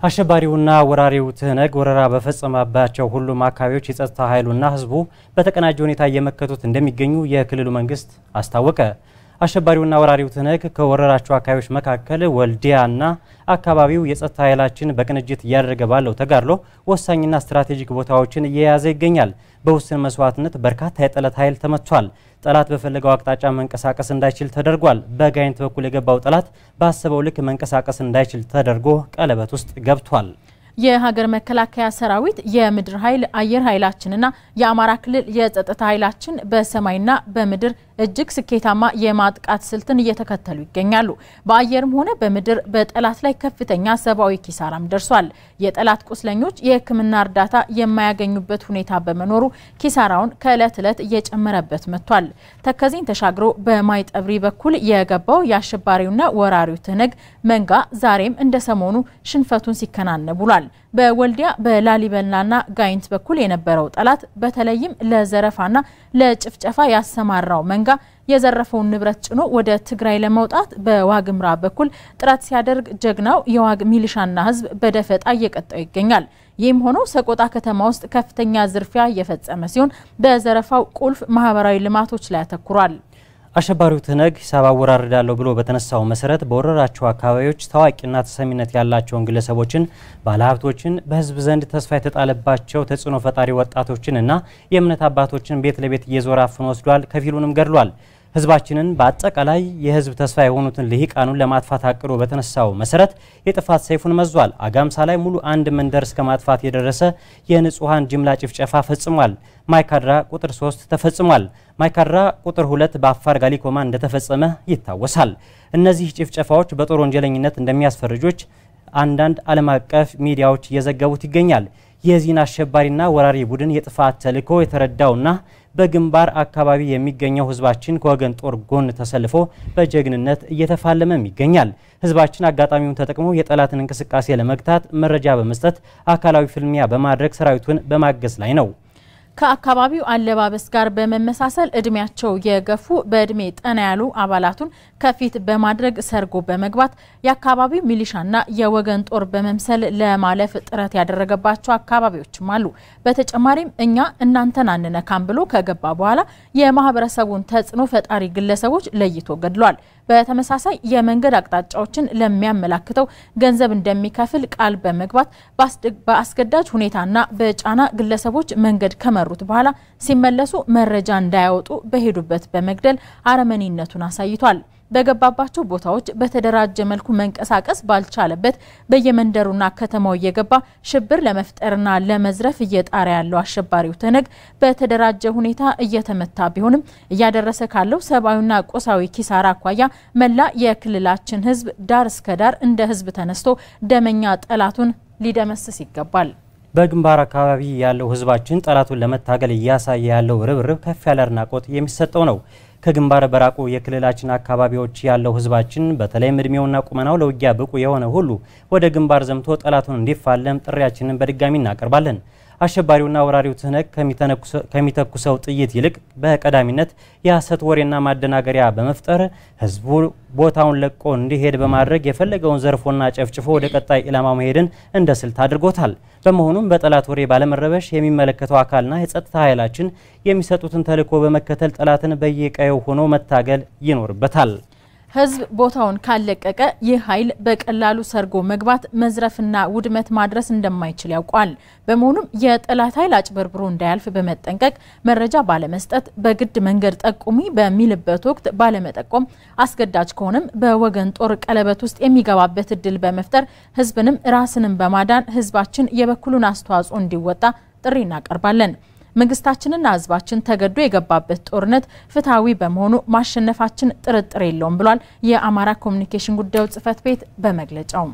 አሸባሪውና ወራሪው ትህነግ ወረራ በፈጸመባቸው ሁሉም አካባቢዎች የጸጥታ ኃይሉና ሕዝቡ በተቀናጀ ሁኔታ እየመከቱት እንደሚገኙ የክልሉ መንግስት አስታወቀ። አሸባሪውና ወራሪው ትህነግ ከወረራቸው አካባቢዎች መካከል ወልዲያና አካባቢው የጸጥታ ኃይላችን በቅንጅት እያደረገ ባለው ተጋድሎ ወሳኝና ስትራቴጂክ ቦታዎችን እየያዘ ይገኛል። በውስን መስዋዕትነት በርካታ የጠላት ኃይል ተመቷል። ጠላት በፈለገው አቅጣጫ መንቀሳቀስ እንዳይችል ተደርጓል። በጋይንት በኩል የገባው ጠላት ባሰበው ልክ መንቀሳቀስ እንዳይችል ተደርጎ ቀለበት ውስጥ ገብቷል። የሀገር መከላከያ ሰራዊት የምድር ኃይል አየር ኃይላችንና የአማራ ክልል የጸጥታ ኃይላችን በሰማይና በምድር እጅግ ስኬታማ የማጥቃት ስልትን እየተከተሉ ይገኛሉ። በአየርም ሆነ በምድር በጠላት ላይ ከፍተኛ ሰብአዊ ኪሳራም ደርሷል። የጠላት ቁስለኞች የሕክምና እርዳታ የማያገኙበት ሁኔታ በመኖሩ ኪሳራውን ከዕለት ዕለት እየጨመረበት መጥቷል። ተከዜን ተሻግሮ በማይጠብሪ በኩል የገባው የአሸባሪውና ወራሪው ትህነግ መንጋ ዛሬም እንደ ሰሞኑ ሽንፈቱን ሲከናነብ ውሏል። በወልዲያ በላሊበላና ጋይንት በኩል የነበረው ጠላት በተለይም ለዘረፋና ለጭፍጨፋ ያሰማራው መንጋ የዘረፈውን ንብረት ጭኖ ወደ ትግራይ ለመውጣት በዋግምራ በኩል ጥረት ሲያደርግ ጀግናው የዋግ ሚሊሻና ህዝብ በደፈጣ እየቀጣው ይገኛል። ይህም ሆኖ ሰቆጣ ከተማ ውስጥ ከፍተኛ ዝርፊያ እየፈጸመ ሲሆን በዘረፋው ቁልፍ ማህበራዊ ልማቶች ላይ አተኩሯል። አሸባሪው ትህነግ ሂሳብ አወራርዳለሁ ብሎ በተነሳው መሰረት በወረራቸው አካባቢዎች ታዋቂና ተሰሚነት ያላቸውን ግለሰቦችን፣ ባለሀብቶችን፣ በህዝብ ዘንድ ተስፋ የተጣለባቸው ተጽዕኖ ፈጣሪ ወጣቶችን እና የእምነት አባቶችን ቤት ለቤት እየዞረ አፍኖ ወስዷል። ከፊሉንም ገድሏል። ህዝባችንን በአጠቃላይ የህዝብ ተስፋ የሆኑትን ልሂቃኑን ለማጥፋት አቅዶ በተነሳው መሰረት የጥፋት ሰይፉን መዟል። አጋምሳ ላይ ሙሉ አንድ መንደር እስከ ማጥፋት የደረሰ የንጹሐን ጅምላ ጭፍጨፋ ፈጽሟል። ማይካድራ ቁጥር 3 ተፈጽሟል። ማይካድራ ቁጥር 2 በአፋር ጋሊኮማ እንደተፈጸመ ይታወሳል። እነዚህ ጭፍጨፋዎች በጦር ወንጀለኝነት እንደሚያስፈርጆች አንዳንድ ዓለም አቀፍ ሚዲያዎች እየዘገቡት ይገኛል። የዚህን አሸባሪና ወራሪ ቡድን የጥፋት ተልዕኮ የተረዳውና በግንባር አካባቢ የሚገኘው ህዝባችን ከወገን ጦር ጎን ተሰልፎ በጀግንነት እየተፋለመም ይገኛል። ህዝባችን አጋጣሚውን ተጠቅሞ የጠላትን እንቅስቃሴ ለመግታት መረጃ በመስጠት አካላዊ ፍልሚያ በማድረግ ሰራዊቱን በማገዝ ላይ ነው። ከአካባቢው አለባበስ ጋር በመመሳሰል እድሜያቸው የገፉ በእድሜ ጠና ያሉ አባላቱን ከፊት በማድረግ ሰርጎ በመግባት የአካባቢው ሚሊሻና የወገን ጦር በመምሰል ለማለፍ ጥረት ያደረገባቸው አካባቢዎችም አሉ። በተጨማሪም እኛ እናንተን አንነካም ብሎ ከገባ በኋላ የማህበረሰቡን ተጽዕኖ ፈጣሪ ግለሰቦች ለይቶ ገድሏል። በተመሳሳይ የመንገድ አቅጣጫዎችን ለሚያመላክተው ገንዘብ እንደሚከፍል ቃል በመግባት በአስገዳጅ ሁኔታና በጫና ግለሰቦች መንገድ ከመሩት በኋላ ሲመለሱ መረጃ እንዳያወጡ በሄዱበት በመግደል አረመኔነቱን አሳይቷል። በገባባቸው ቦታዎች በተደራጀ መልኩ መንቀሳቀስ ባልቻለበት በየመንደሩና ከተማው እየገባ ሽብር ለመፍጠርና ለመዝረፍ እየጣረ ያለው አሸባሪው ትህነግ በተደራጀ ሁኔታ እየተመታ ቢሆንም እያደረሰ ካለው ሰብአዊና ቁሳዊ ኪሳራ አኳያ መላ የክልላችን ሕዝብ ዳር እስከ ዳር እንደ ሕዝብ ተነስቶ ደመኛ ጠላቱን ሊደመስስ ይገባል። በግንባር አካባቢ ያለው ህዝባችን ጠላቱን ለመታገል እያሳየ ያለው ርብርብ ከፍ ያለ አድናቆት የሚሰጠው ነው። ከግንባር በራቁ የክልላችን አካባቢዎች ያለው ህዝባችን በተለይም እድሜውና ቁመናው ለውጊያ ብቁ የሆነ ሁሉ ወደ ግንባር ዘምቶ ጠላቱን እንዲፋለም ጥሪያችንን በድጋሚ እናቀርባለን። አሸባሪውና ወራሪው ትህነግ ከሚተኩሰው ጥይት ይልቅ በቀዳሚነት የሐሰት ወሬና ማደናገሪያ በመፍጠር ህዝቡ ቦታውን ለቆ እንዲሄድ በማድረግ የፈለገውን ዘርፎና ጨፍጭፎ ወደ ቀጣይ ኢላማ መሄድን እንደ ስልት አድርጎታል። በመሆኑም በጠላት ወሬ ባለመረበሽ የሚመለከተው አካልና የጸጥታ ኃይላችን የሚሰጡትን ተልዕኮ በመከተል ጠላትን በየቀየው ሆኖ መታገል ይኖርበታል። ህዝብ ቦታውን ካለቀቀ ይህ ኃይል በቀላሉ ሰርጎ መግባት መዝረፍና ውድመት ማድረስ እንደማይችል ያውቋል። በመሆኑም የጠላት ኃይል አጭበርብሮ እንዳያልፍ በመጠንቀቅ መረጃ ባለመስጠት በግድ መንገድ ጠቁሚ በሚልበት ወቅት ባለመጠቆም፣ አስገዳጅ ከሆነም በወገን ጦር ቀለበት ውስጥ የሚገባበት እድል በመፍጠር ህዝብንም ራስንም በማዳን ህዝባችን የበኩሉን አስተዋጽኦ እንዲወጣ ጥሪ እናቀርባለን። መንግስታችንና ህዝባችን ተገዶ የገባበት ጦርነት ፍትሐዊ በመሆኑ ማሸነፋችን ጥርጥር የለውም ብሏል የአማራ ኮሚኒኬሽን ጉዳዮች ጽህፈት ቤት በመግለጫው።